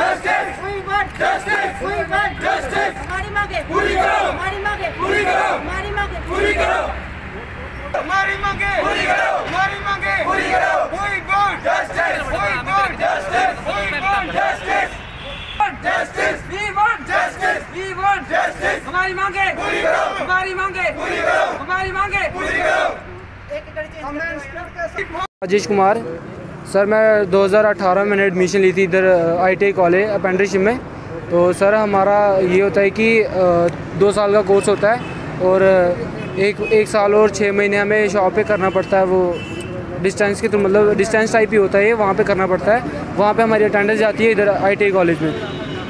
Justice We want हमारी मांगे पूरी करो! हमारी मांगे पूरी करो! हमारी मांगे पूरी करो हमारी मांगे पूरी करो! हमारी मांगे पूरी करो! We want Justice! We want Justice! We want Justice! Justice! We want Justice! We want Justice! हमारी मांगे पूरी करो! हमारी मांगे पूरी करो! हमारी मांगे पूरी करो एक राजेश कुमार सर, मैं 2018 में एडमिशन ली थी इधर आईटीआई कॉलेज अपेंड्रिशिप में। तो सर, हमारा ये होता है कि दो साल का कोर्स होता है और एक एक साल और छः महीने हमें शॉप पे करना पड़ता है, वो डिस्टेंस के थ्रू मतलब डिस्टेंस टाइप ही होता है ये, वहाँ पे करना पड़ता है। वहाँ पे हमारी अटेंडेंस जाती है इधर आईटीआई कॉलेज में।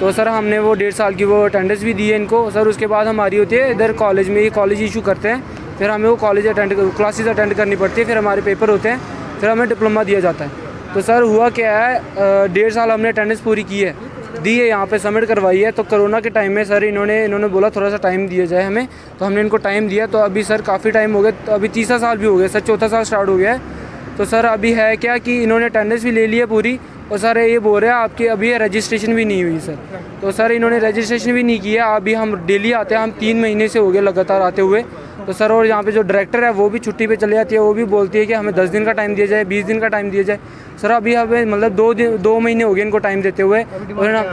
तो सर, हमने वो डेढ़ साल की वो अटेंडेंस भी दी है इनको। सर, उसके बाद हमारी होती है, इधर कॉलेज में ये कॉलेज इशू करते हैं। फिर हमें वो कॉलेज अटेंड क्लासेस अटेंड करनी पड़ती है, फिर हमारे पेपर होते हैं। फिर हमें डिप्लोमा दिया जाता है। तो सर, हुआ क्या है डेढ़ साल हमने अटेंडेंस पूरी की है, दी है, यहाँ पे सबमिट करवाई है। तो कोरोना के टाइम में सर इन्होंने इन्होंने बोला थोड़ा सा टाइम दिया जाए हमें तो हमने इनको टाइम दिया। तो अभी सर काफ़ी टाइम हो गया तो अभी तीसरा साल भी हो गया, सर चौथा साल स्टार्ट हो गया है। तो सर अभी है क्या कि इन्होंने अटेंडेंस भी ले ली है पूरी, और सर ये बोल रहे हैं, आपकी अभी रजिस्ट्रेशन भी नहीं हुई, सर। तो सर इन्होंने रजिस्ट्रेशन भी नहीं किया, अभी हम डेली आते हैं, हम तीन महीने से हो गए लगातार आते हुए। तो सर और यहाँ पे जो डायरेक्टर है वो भी छुट्टी पे चले जाती है वो भी बोलती है कि हमें दस दिन का टाइम दिया जाए बीस दिन का टाइम दिया जाए। सर अभी हमें मतलब दो दिन दो महीने हो गए इनको टाइम देते हुए। और ना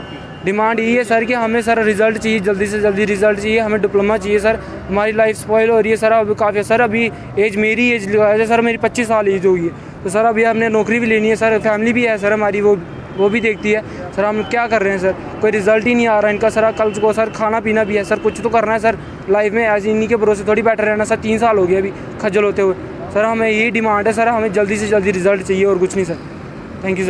डिमांड यही है सर कि हमें सर रिज़ल्ट चाहिए जल्दी से जल्दी रिज़ल्ट चाहिए हमें डिप्लोमा चाहिए सर। हमारी लाइफ स्पॉइल हो रही है सर अभी काफ़ी सर अभी एज मेरी एज लगाया सर मेरी पच्चीस साल एज होगी। तो सर अभी हमने नौकरी भी लेनी है सर फैमिली भी है सर हमारी वो वो भी देखती है। सर, हम क्या कर रहे हैं, सर? कोई रिज़ल्ट ही नहीं आ रहा इनका, सर। कल को, सर, खाना पीना भी है, सर। कुछ तो करना है, सर। लाइफ में ऐसे इन्हीं के भरोसे थोड़ी बैठे रहना, सर। तीन साल हो गया अभी खजल होते हुए। सर, हमें यही डिमांड है, सर। हमें जल्दी से जल्दी रिज़ल्ट चाहिए और कुछ नहीं, सर। Thank you